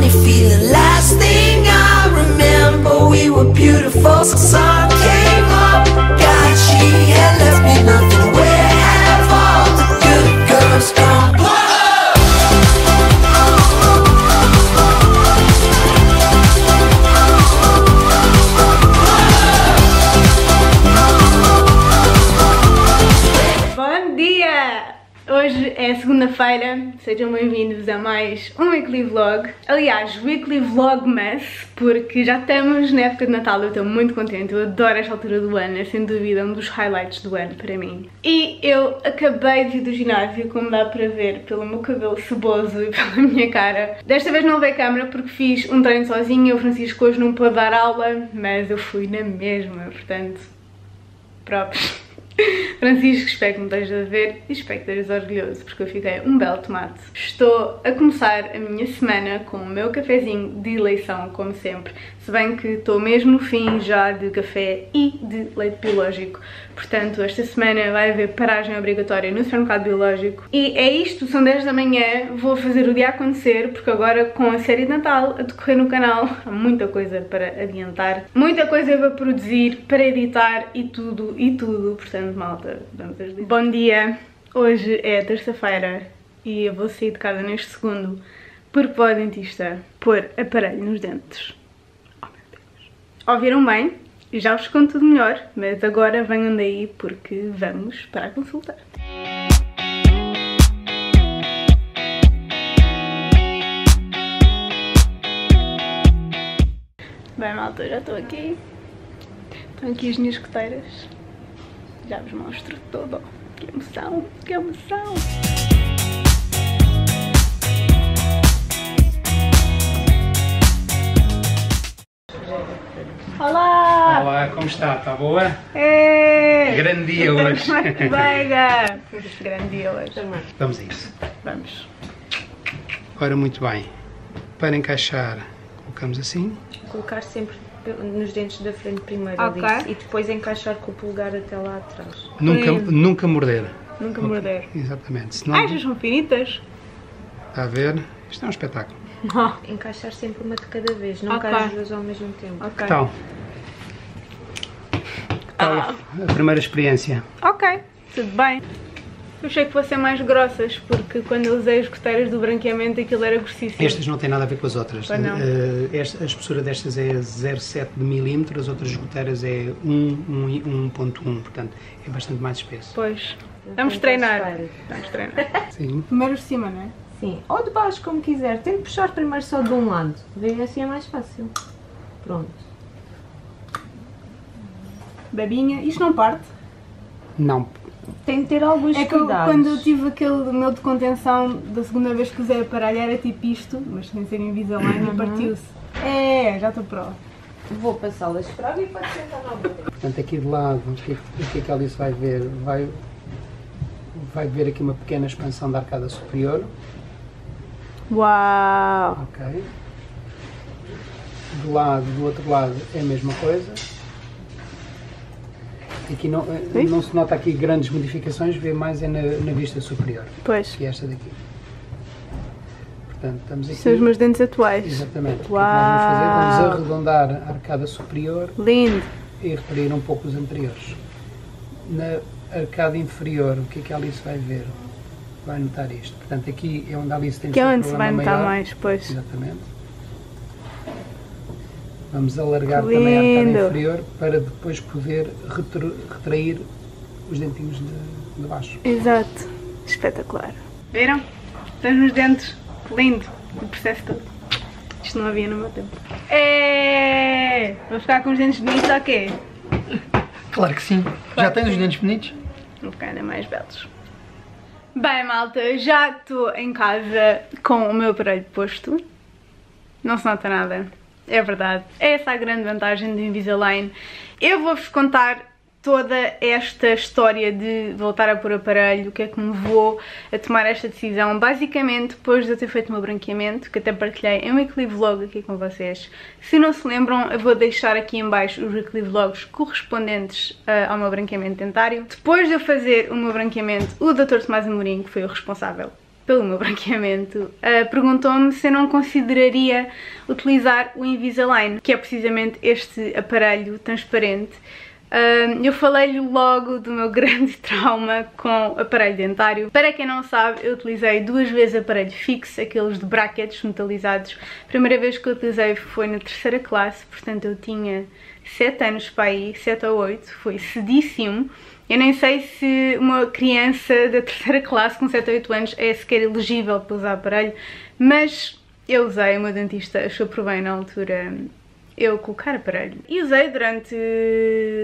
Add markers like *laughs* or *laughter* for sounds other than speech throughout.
funny feeling. Last thing I remember, we were beautiful. So sun came up, God, she had left me nothing. Where have all the good girls gone? Bom dia! Hoje é segunda-feira, sejam bem-vindos a mais um Weekly Vlog. Aliás, Weekly Vlogmas, porque já estamos na época de Natal, eu estou muito contente, eu adoro esta altura do ano, é sem dúvida um dos highlights do ano para mim. E eu acabei de ir do ginásio, como dá para ver pelo meu cabelo ceboso e *laughs* pela minha cara. Desta vez não levei câmera porque fiz um treino sozinha, o Francisco hoje não pôde dar aula, mas eu fui na mesma, portanto, próprios. *laughs* Francisco, espero que me estejas a ver e espero que estejas orgulhoso porque eu fiquei um belo tomate. Estou a começar a minha semana com o meu cafezinho de eleição, como sempre, se bem que estou mesmo no fim já de café e de leite biológico. Portanto, esta semana vai haver paragem obrigatória no supermercado biológico. E é isto, são 10 da manhã, vou fazer o dia acontecer, porque agora com a série de Natal a decorrer no canal, *laughs* há muita coisa para adiantar, muita coisa para produzir, para editar e tudo, e tudo. Portanto, malta, vamos às Bom dia! Hoje é terça-feira e eu vou sair de casa neste segundo porque vou ao dentista pôr aparelho nos dentes. Ouviram bem? Já vos conto tudo melhor, mas agora venham daí porque vamos para a consulta. Bem, malta, já estou aqui. Estão aqui as minhas coteiras. Já vos mostro tudo. Que emoção, que emoção! Como está? Está boa? É! Grande dia hoje. Veiga! Grande dia hoje. Vamos a isso. Vamos. Ora, muito bem. Para encaixar, colocamos assim. Colocar sempre nos dentes da frente primeiro, Ok. Alice, e depois encaixar com o polegar até lá atrás. Nunca, Lindo. nunca morder. Nunca Ok, morder. Exatamente. Senão, Ai, estas são finitas? está a ver? Isto é um espetáculo. *laughs* Encaixar sempre uma de cada vez, não Ok. okay. as duas ao mesmo tempo. Ok. Que tal? Tal Ah. a primeira experiência? Ok, tudo bem. Eu achei que fossem mais grossas, porque quando eu usei as coteiras do branqueamento aquilo era grossíssimo. Estas não têm nada a ver com as outras. Pois não. Eh, esta- a espessura destas é 0,7 de milímetro, as outras goteiras é 1, 1.1, portanto é bastante mais espesso. Pois. Vamos treinar. Vamos treinar. *laughs* Sim. Primeiro de cima, não é? Sim, ou de baixo, como quiser. Tente puxar primeiro só de um lado. Vê assim é mais fácil. Pronto. Babinha. Isto não parte. Não. Tem de ter alguns É que eu, cuidados. quando eu tive aquele meu de contenção da segunda vez que usei aparelho era tipo isto, mas sem ser Invisalign e partiu-se. É, já estou pró. Vou passá-las para e pode sentar na boca. Portanto, aqui de lado, o que, o que é que a Alice vai ver? Vai, vai ver aqui uma pequena expansão da arcada superior. Uau! Ok. Do lado, do outro lado é a mesma coisa. Aqui não, eh, não se nota aqui grandes modificações, vê mais é na, na vista superior, Pois, que é esta daqui. Portanto, estamos aqui. são os meus dentes atuais. Exatamente. O que é nós vamos fazer? Uau. Vamos arredondar a arcada superior Lindo! e retrair um pouco os anteriores. Na arcada inferior, o que é que a Alice vai ver? Vai notar isto. Portanto, aqui é onde a Alice tem Que é onde se vai notar maior. mais, pois. Exatamente. Vamos alargar também a arcada inferior para depois poder retrair os dentinhos de, de baixo. Exato. Espetacular. Viram? Estamos nos dentes. Lindo. O processo todo. Isto não havia no meu tempo. É! Vou ficar com os dentes bonitos ou quê? Claro que sim. Já tens os dentes bonitos? Vou ficar ainda mais belos. Bem, malta, já estou em casa com o meu aparelho posto. Não se nota nada. É verdade. É essa a grande vantagem do Invisalign. Eu vou-vos contar toda esta história de voltar a pôr aparelho, o que é que me levou a tomar esta decisão. Basicamente, depois de eu ter feito o meu branqueamento, que até partilhei em um weekly vlog aqui com vocês. Se não se lembram, eu vou deixar aqui em baixo os weekly vlogs correspondentes ah, ao meu branqueamento dentário. Depois de eu fazer o meu branqueamento, o Dr. Tomás Amorim, que foi o responsável pelo meu *laughs* branqueamento, uh, perguntou-me se eu não consideraria utilizar o Invisalign, que é precisamente este aparelho transparente eu falei-lhe logo do meu *laughs* grande trauma com aparelho dentário. Para quem não sabe, eu utilizei duas vezes aparelho fixo, aqueles de brackets metalizados. A primeira vez que eu utilizei foi na terceira classe, portanto eu tinha 7 anos para aí, 7 ou 8, foi cedíssimo. Eu nem sei se uma criança da *laughs* terceira classe com 7 ou 8 anos é sequer elegível para usar aparelho, mas eu usei, o meu dentista achou por bem na altura eu colocar aparelho. E usei durante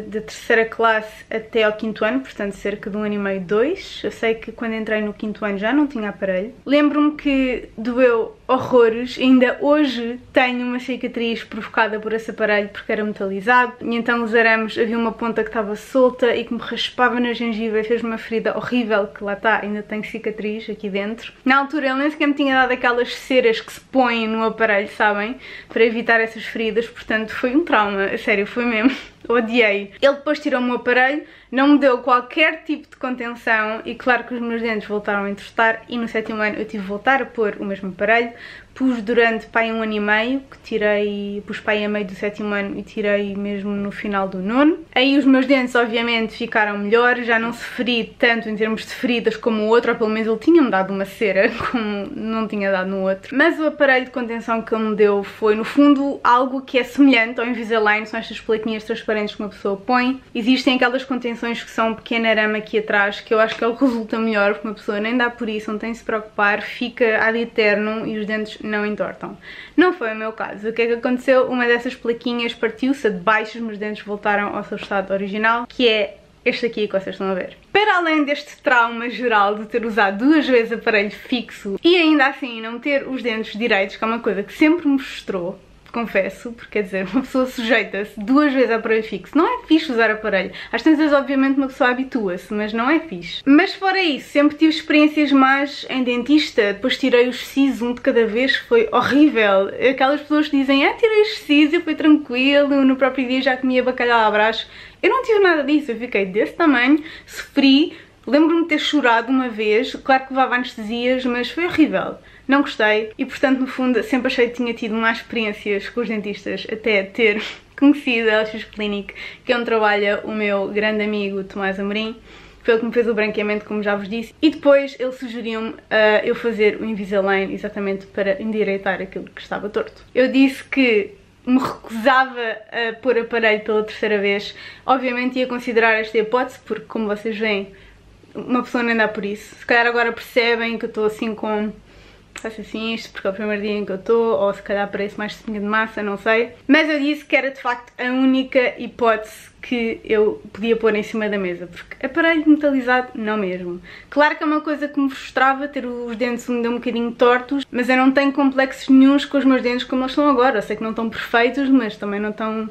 da terceira classe até ao quinto ano, portanto cerca de um ano e meio, dois. Eu sei que quando entrei no quinto ano já não tinha aparelho. Lembro-me que doeu horrores. Ainda hoje tenho uma cicatriz provocada por esse aparelho porque era metalizado. E então os arames, havia uma ponta que estava solta e que me raspava na gengiva e fez uma ferida horrível que lá está, ainda tenho cicatriz aqui dentro. Na altura ele nem sequer me tinha dado aquelas ceras que se põem no aparelho, sabem? Para evitar essas feridas, portanto foi um trauma, a sério, foi mesmo *laughs* odiei. Ele depois tirou-me o aparelho, não me deu qualquer tipo de contenção e claro que os meus dentes voltaram a encostar e no sétimo ano eu tive de voltar a pôr o mesmo aparelho. Pus durante pai um ano e meio, que tirei, pus pai a meio do sétimo ano e tirei mesmo no final do nono. Aí os meus dentes obviamente ficaram melhores, já não sofri tanto em termos de feridas como o outro, ou pelo menos ele tinha-me dado uma cera, *laughs* como não tinha dado no outro. Mas o aparelho de contenção que ele me deu foi no fundo algo que é semelhante ao Invisalign, são estas plaquinhas transparentes que uma pessoa põe. Existem aquelas contenções que são pequena arame aqui atrás, que eu acho que é o que resulta melhor, porque uma pessoa nem dá por isso, não tem de se preocupar, fica ad eterno e os dentes não entortam. Não foi o meu caso. O que é que aconteceu? Uma dessas plaquinhas partiu-se, de baixo os meus dentes voltaram ao seu estado original, que é este aqui que vocês estão a ver. Para além deste trauma geral de ter usado duas vezes aparelho fixo e ainda assim não ter os dentes direitos, que é uma coisa que sempre me frustrou, confesso, porque quer dizer, uma pessoa sujeita-se duas vezes a aparelho fixo. Não é fixe usar aparelho. Às vezes, obviamente, uma pessoa habitua-se, mas não é fixe. Mas fora isso, sempre tive experiências más em dentista. Depois tirei os cis um de cada vez, foi horrível. Aquelas pessoas que dizem, ah, tirei os cis e foi tranquilo, no próprio dia já comia bacalhau à brás. Eu não tive nada disso, eu fiquei desse tamanho, sofri, Lembro-me de ter chorado uma vez, claro que levava anestesias, mas foi horrível não gostei e portanto no fundo sempre achei que tinha tido mais experiências com os dentistas até ter *laughs* conhecido a LX Clinic, que é onde trabalha o meu grande amigo Tomás Amorim, foi ele que me fez o branqueamento, como já vos disse, e depois ele sugeriu-me uh, eu fazer o Invisalign exatamente para endireitar aquilo que estava torto. Eu disse que me recusava a pôr aparelho pela terceira vez, obviamente ia considerar esta hipótese, porque como vocês veem, uma pessoa nem dá por isso. Se calhar agora percebem que eu estou assim com assim isto porque é o primeiro dia em que eu estou, ou se calhar parece mais espinha de massa, não sei. Mas eu disse que era de facto a única hipótese que eu podia pôr em cima da mesa, porque aparelho metalizado, não mesmo. Claro que é uma coisa que me frustrava ter os dentes um bocadinho tortos, mas eu não tenho complexos nenhums com os meus dentes como eles estão agora. Eu sei que não estão perfeitos, mas também não estão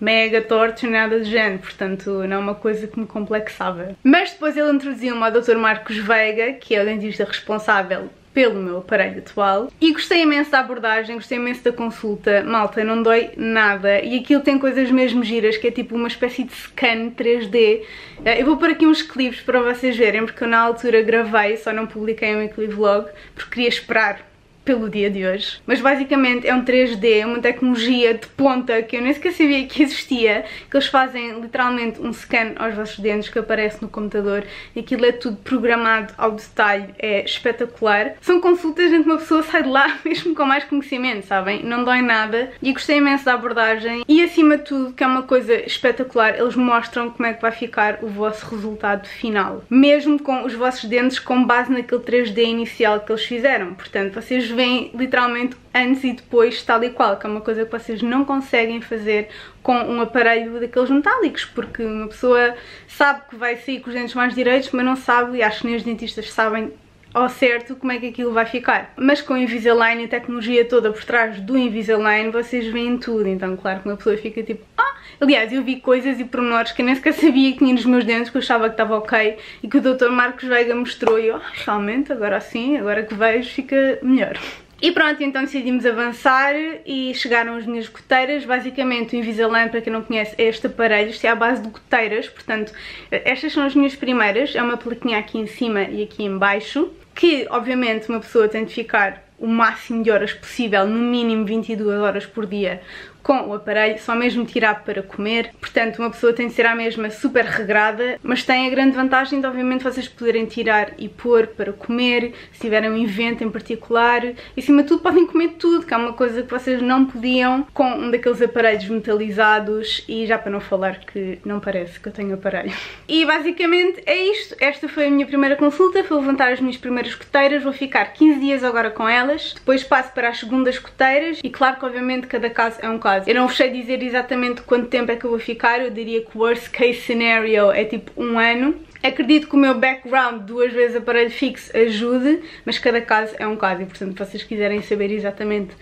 mega tortos nada do género, portanto não é uma coisa que me complexava. Mas depois ele introduziu-me ao Dr. Marcos Veiga, que é o dentista responsável pelo meu aparelho atual e gostei imenso da abordagem, gostei imenso da consulta, malta, não dói nada. E aquilo tem coisas mesmo giras que é tipo uma espécie de scan 3D eh, eu vou pôr aqui uns clipes para vocês verem porque eu na altura gravei, só não publiquei um weekly vlog porque queria esperar pelo dia de hoje. Mas basicamente é um 3D, uma tecnologia de ponta que eu nem sequer sabia que existia, que eles fazem literalmente um scan aos vossos dentes que aparece no computador e aquilo é tudo programado ao detalhe, é espetacular. São consultas em que uma pessoa sai de lá *laughs* mesmo com mais conhecimento, sabem? Não dói nada e gostei imenso da abordagem e acima de tudo, que é uma coisa espetacular, eles mostram como é que vai ficar o vosso resultado final. Mesmo com os vossos dentes com base naquele 3D inicial que eles fizeram. Portanto, vocês veem literalmente antes e depois tal e qual, que é uma coisa que vocês não conseguem fazer com um aparelho daqueles metálicos, porque uma pessoa sabe que vai sair com os dentes mais direitos, mas não sabe, e acho que nem os dentistas sabem ao certo como é que aquilo vai ficar. Mas com o Invisalign e a tecnologia toda por trás do Invisalign, vocês veem tudo, então claro que uma pessoa fica tipo, ah, aliás, eu vi coisas e pormenores que eu nem sequer sabia que tinha nos meus dentes, que eu achava que estava ok, e que o Dr. Marcos Veiga mostrou e eu, ah, realmente, agora sim, agora que vejo, fica melhor. E pronto, então decidimos avançar e chegaram as minhas goteiras. Basicamente o Invisalign, para quem não conhece, é este aparelho. Isto é à base de goteiras, portanto, estas são as minhas primeiras. É uma plaquinha aqui em cima e aqui em baixo. Que obviamente uma pessoa tem de ficar o máximo de horas possível, no mínimo 22 horas por dia, com o aparelho, só mesmo tirar para comer. Portanto, uma pessoa tem de ser à mesma super regrada, mas tem a grande vantagem de, obviamente, vocês poderem tirar e pôr para comer, se tiverem um evento em particular. E, acima de tudo, podem comer tudo, que é uma coisa que vocês não podiam com um daqueles aparelhos metalizados. E já para não falar que não parece que eu tenho aparelho. E, basicamente, é isto. Esta foi a minha primeira consulta, foi levantar as minhas primeiras coteiras. Vou ficar 15 dias agora com elas. Depois passo para as segundas coteiras. E, claro que, obviamente, cada caso é um caso eu não vos sei dizer exatamente quanto tempo é que eu vou ficar, eu diria que o worst case scenario é tipo um ano. Acredito que o meu background, duas vezes aparelho fixo, ajude, mas cada caso é um caso e, portanto, se vocês quiserem saber exatamente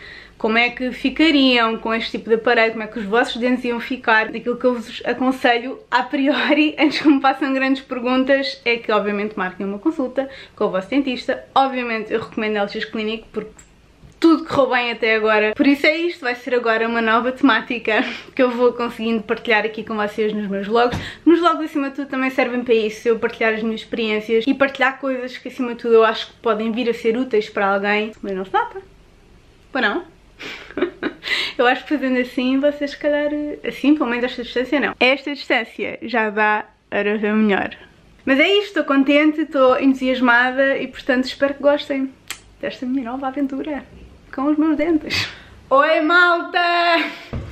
como é que ficariam com este tipo de aparelho, como é que os vossos dentes iam ficar, aquilo que eu vos aconselho a priori, *laughs* antes que me façam grandes perguntas, é que obviamente marquem uma consulta com o vosso dentista. Obviamente eu recomendo a LX Clinic porque tudo correu bem até agora. Por isso é isto, vai ser agora uma nova temática *laughs* que eu vou conseguindo partilhar aqui com vocês nos meus vlogs. Nos vlogs, acima de tudo, também servem para isso, eu partilhar as minhas experiências e partilhar coisas que, acima de tudo, eu acho que podem vir a ser úteis para alguém. Mas não se nota. Para não? *laughs* eu acho que fazendo assim, vocês se calhar, assim, pelo menos esta distância não. Esta distância já dá para ver melhor. Mas é isto, estou contente, estou entusiasmada e portanto espero que gostem desta minha nova aventura com os meus dentes. Oi malta!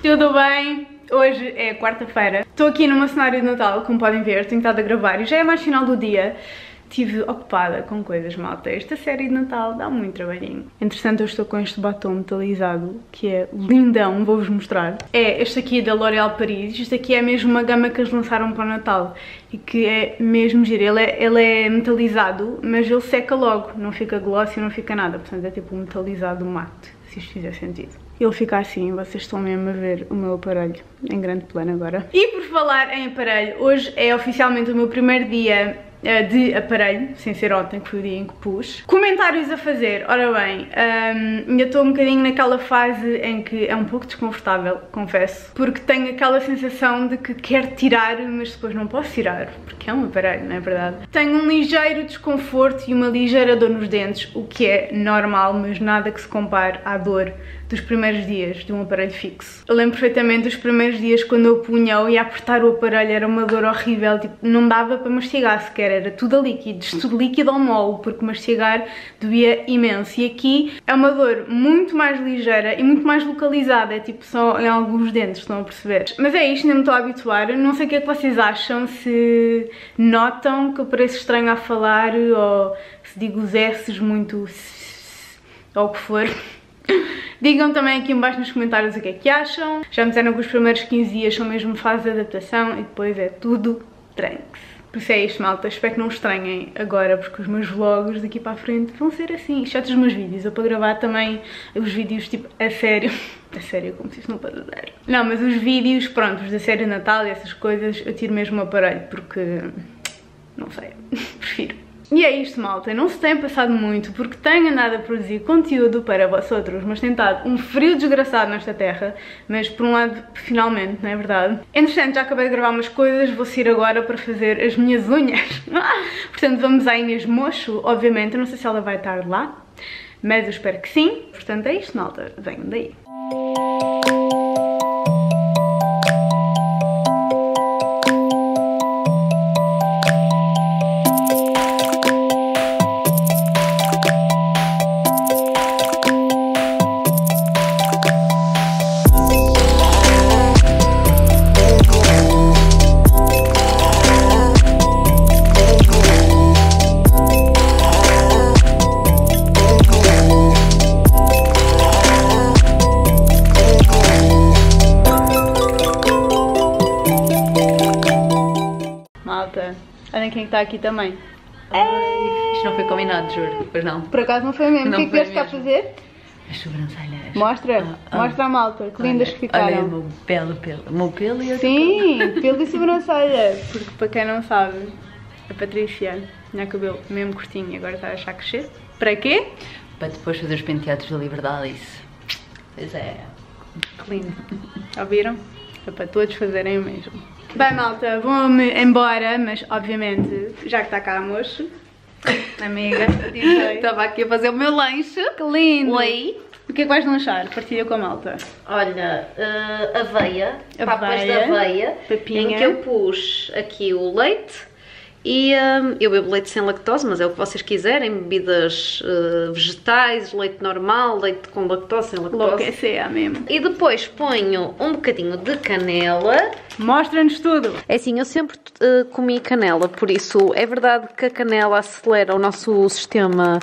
Tudo bem? Hoje é quarta-feira. Estou aqui numa cenário de Natal, como podem ver, tenho estado a gravar e já é mais final do dia. Estive ocupada com coisas, malta. Esta série de Natal dá muito trabalhinho. Entretanto, eu estou com este batom metalizado, que é lindão, vou-vos mostrar. É este aqui da L'Oréal Paris. Isto aqui é mesmo uma gama que eles lançaram para o Natal e que é mesmo giro. Ele é, ele é metalizado, mas ele seca logo. Não fica glossy, não fica nada. Portanto, é tipo um metalizado mate, se isto fizer sentido. Ele fica assim, vocês estão mesmo a ver o meu aparelho em grande plano agora. E por falar em aparelho, hoje é oficialmente o meu primeiro dia de aparelho, sem ser ontem, que foi o dia em que pus. Comentários a fazer, ora bem, um, ainda estou um bocadinho naquela fase em que é um pouco desconfortável, confesso, porque tenho aquela sensação de que quero tirar, mas depois não posso tirar, porque é um aparelho, não é verdade? Tenho um ligeiro desconforto e uma ligeira dor nos dentes, o que é normal, mas nada que se compare à dor dos primeiros dias de um aparelho fixo. Eu lembro perfeitamente dos primeiros dias quando eu punha e apertar o aparelho, era uma dor horrível, tipo, não dava para mastigar sequer, era tudo a líquidos, tudo líquido ao mole, porque mastigar doía imenso. E aqui é uma dor muito mais ligeira e muito mais localizada, é tipo só em alguns dentes, estão a perceber? Mas é isto, ainda me estou a habituar, não sei o que é que vocês acham, se notam que eu pareço estranho a falar ou se digo os S's muito ou o que for. *laughs* Digam também aqui embaixo nos comentários o que é que acham. Já me disseram que os primeiros 15 dias são mesmo fase de adaptação e depois é tudo tranks. Por isso é isto, malta. Espero que não estranhem agora, porque os meus vlogs daqui para a frente vão ser assim. Exceto os meus vídeos. Eu para gravar também os vídeos, tipo, a sério. *laughs* A sério, como se isso não a sério. Não, mas os vídeos, pronto, os da série Natal e essas coisas, eu tiro mesmo o aparelho, porque... Não sei. *laughs* Prefiro. E é isto, malta. Não se tem passado muito porque tenho andado a produzir conteúdo para outros, mas tem estado um frio desgraçado nesta terra, mas por um lado, finalmente, não é verdade? Entretanto, já acabei de gravar umas coisas, vou sair agora para fazer as minhas unhas. *laughs* Portanto, vamos à Inês Mocho, obviamente, eu não sei se ela vai estar lá, mas eu espero que sim. Portanto, é isto, malta. Venham daí. Malta, aqui também. Isto não foi combinado, juro. Pois não. Por acaso não foi mesmo. O Não que é que vieste cá fazer? As sobrancelhas. Mostra, Ah, ah. mostra a malta, que lindas Olha, que ficaram. Olha o meu pelo, pelo. O meu pelo e Sim, *laughs* pelo e sobrancelha. Porque para quem não sabe, a Patrícia tinha cabelo mesmo curtinho e agora está a achar crescer. Para quê? Para depois fazer os penteados da liberdade, isso. Pois é. Que lindo. Ouviram? É para todos fazerem o mesmo. Bem, malta, vou-me embora, mas obviamente, já que está cá a moço, Amiga. *laughs* Estava aqui a fazer o meu lanche. Que lindo! Oi. O que é que vais lanchar? Partilha com a malta. Olha, eh, aveia, papas de Aveia, aveia, papinha. em que eu pus aqui o leite e eh, eu bebo leite sem lactose, mas é o que vocês quiserem, bebidas eh, vegetais, leite normal, leite com lactose, sem lactose. Logo é mesmo. E depois ponho um bocadinho de canela. Mostra-nos tudo. É assim, eu sempre eh, comi canela, por isso é verdade que a canela acelera o nosso sistema.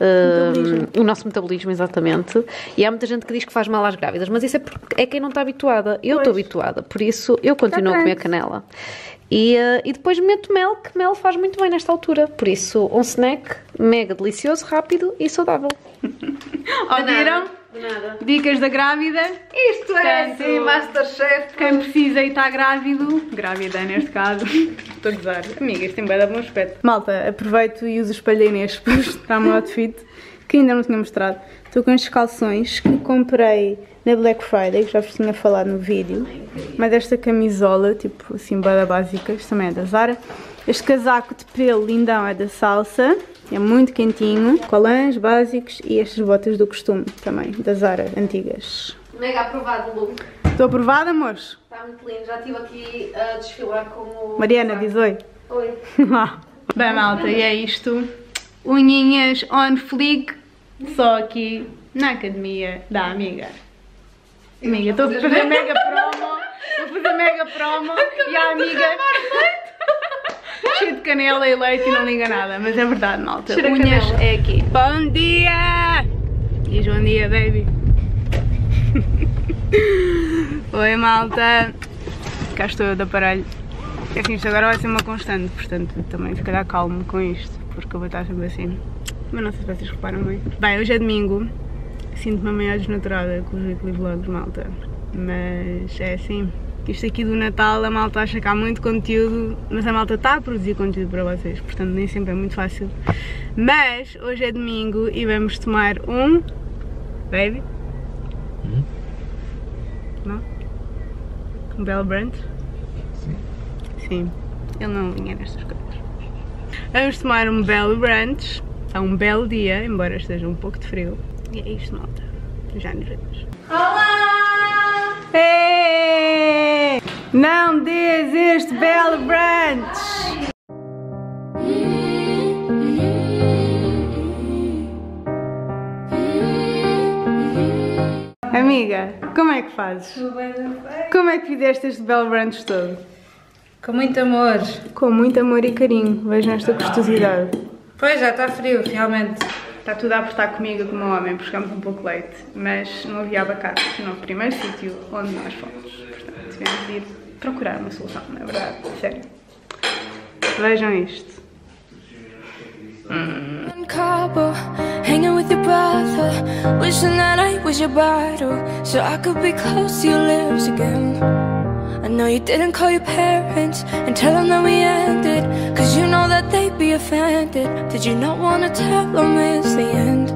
eh, o nosso metabolismo, exatamente. E há muita gente que diz que faz mal às grávidas, mas isso é, porque é quem não está habituada. Eu estou habituada, por isso eu continuo a comer canela. E, eh, e depois meto mel, que mel faz muito bem nesta altura. Por isso, um snack mega delicioso, rápido e saudável. *laughs* Ouviram? De nada. Dicas da grávida. Isto é Portanto, assim, Masterchef. Quem precisa e está grávido, grávida neste caso, *laughs* estou a gozar. Amiga, isto tem bem bom aspecto. Malta, aproveito e uso o espelho Inês para mostrar o meu outfit, que ainda não tinha mostrado. Estou com estes calções que comprei na Black Friday, que já vos tinha falado no vídeo. Mas esta camisola, tipo assim, bada básica, isto também é da Zara. Este casaco de pelo lindão é da Salsa, é muito quentinho. Colãs básicos e estas botas do costume também, da Zara, antigas. Mega aprovado o look. Estou aprovada, moço? Está muito lindo. Já estive aqui a desfilar com o. Mariana, diz oi. Oi. *laughs* Bem, malta, e é isto. Unhinhas on fleek, só aqui na academia da amiga. Amiga, estou a fazer mega promo. A fazer mega promo e a amiga. Cheio de canela e leite e não liga nada, mas é verdade, malta. Cheira Unhas canela. é aqui. Bom dia! Diz bom dia, baby. *laughs* Oi, malta. Cá estou eu de aparelho. É assim, isto agora vai ser uma constante, portanto também calhar calmo com isto, porque eu vou estar sempre assim. Mas não sei se vocês reparam bem. Bem, hoje é domingo, sinto-me meio desnaturada com os weekly vlogs, malta. Mas é assim, isto aqui do Natal, a malta acha que há muito conteúdo, mas a malta está a produzir conteúdo para vocês, portanto nem sempre é muito fácil. Mas hoje é domingo e vamos tomar um. Baby? Não? Um belo brunch? Sim, ele não vinha nestas coisas. Vamos tomar um belo brunch, está um belo dia, embora esteja um pouco de frio. E é isto, malta. Já nos vemos. Olá! Ei! Não des este belo brunch! Amiga, como é que fazes? Como é que fizeste este belo brunch todo? Com muito amor. Com muito amor e carinho, vejam esta gostosidade. Pois já está frio, realmente. Está tudo a apertar comigo como homem, buscamos um pouco leite, mas não havia abacate no primeiro sítio onde nós fomos. Portanto, tivemos de ir procurar uma solução, não é verdade? Sério. Vejam isto. again. I know you didn't call your parents and tell them that we ended, cause you know that they'd be offended. Did you not wanna tell them it's the end?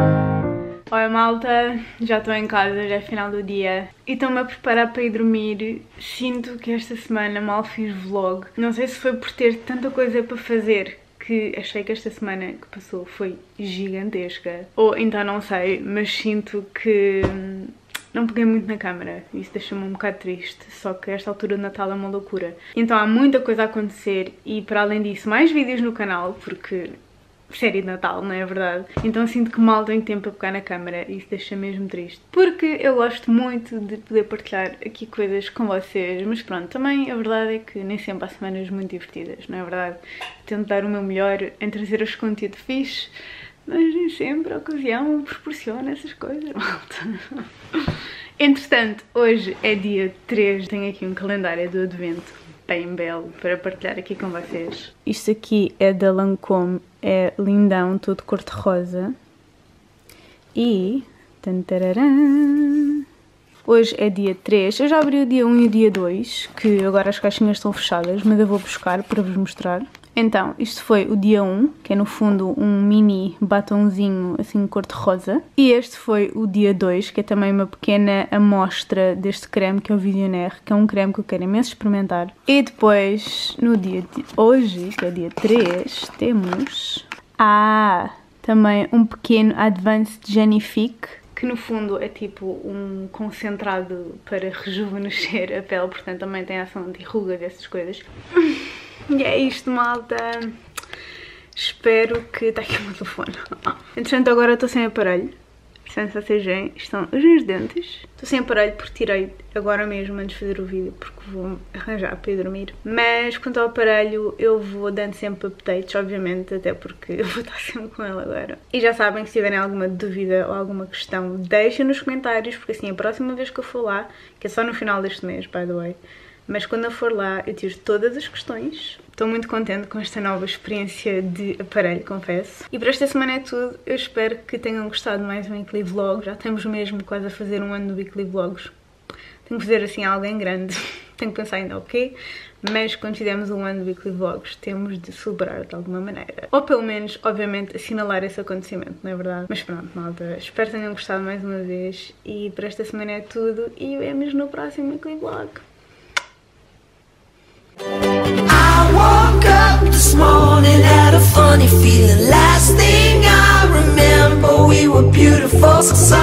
Oi malta, já estou em casa, já é final do dia e estou-me a preparar para ir dormir. Sinto que esta semana mal fiz vlog. Não sei se foi por ter tanta coisa para fazer que achei que esta semana que passou foi gigantesca. Ou então não sei, mas sinto que hum, não peguei muito na câmara. Isso deixa-me um bocado triste. Só que esta altura de Natal é uma loucura. Então há muita coisa a acontecer e para além disso, mais vídeos no canal, porque série de Natal, não é verdade? Então sinto que mal tenho tempo para pegar na câmara e isso deixa mesmo triste. Porque eu gosto muito de poder partilhar aqui coisas com vocês, mas pronto, também a verdade é que nem sempre há semanas muito divertidas, não é verdade? Tento dar o meu melhor em trazer os conteúdo fixe, mas nem sempre a ocasião proporciona essas coisas, *laughs* malta. Entretanto, hoje é dia 3, tenho aqui um calendário do advento bem belo para partilhar aqui com vocês. Isto aqui é da Lancôme, é lindão, todo cor-de-rosa. E... Hoje é dia 3, eu já abri o dia 1 e o dia 2, que agora as caixinhas estão fechadas, mas eu vou buscar para vos mostrar. Então, isto foi o dia 1, que é no fundo um mini batonzinho assim cor-de-rosa. E este foi o dia 2, que é também uma pequena amostra deste creme, que é o Visionaire, que é um creme que eu quero imenso experimentar. E depois, no dia de hoje, que é dia 3, temos Ah, também um pequeno Advanced Genifique, que no fundo é tipo um concentrado para *laughs* rejuvenescer a pele, portanto também tem ação anti-rugas essas coisas. *laughs* E é isto, malta. Espero que... Está aqui o meu telefone. Entretanto, agora estou sem aparelho. Portanto, vocês estão os meus dentes. Estou sem aparelho porque tirei agora mesmo antes de fazer o vídeo porque vou arranjar para ir dormir. Mas quanto ao aparelho, eu vou dando sempre updates, obviamente, até porque eu vou estar *laughs* sempre com ele agora. E já sabem que se tiverem alguma dúvida ou alguma questão, deixem nos comentários, porque assim, a próxima vez que eu for lá, que é só no final deste mês, by the way, mas quando eu for lá eu tiro todas as questões. Estou muito contente com esta nova experiência de aparelho, confesso. E para esta semana é tudo. Eu espero que tenham gostado mais um Weekly Vlog. Já estamos mesmo quase a fazer um ano de Weekly Vlogs. Tenho que fazer assim algo em grande. *laughs* Tenho que pensar ainda o quê. Mas quando fizermos um ano de Weekly Vlogs temos de celebrar de alguma maneira. Ou pelo menos, obviamente, assinalar esse acontecimento, não é verdade? Mas pronto, malta. Espero que tenham gostado mais uma vez. E para esta semana é tudo. E vemos no próximo Weekly Vlog. I woke up this morning, had a funny feeling. Last thing I remember, we were beautiful. So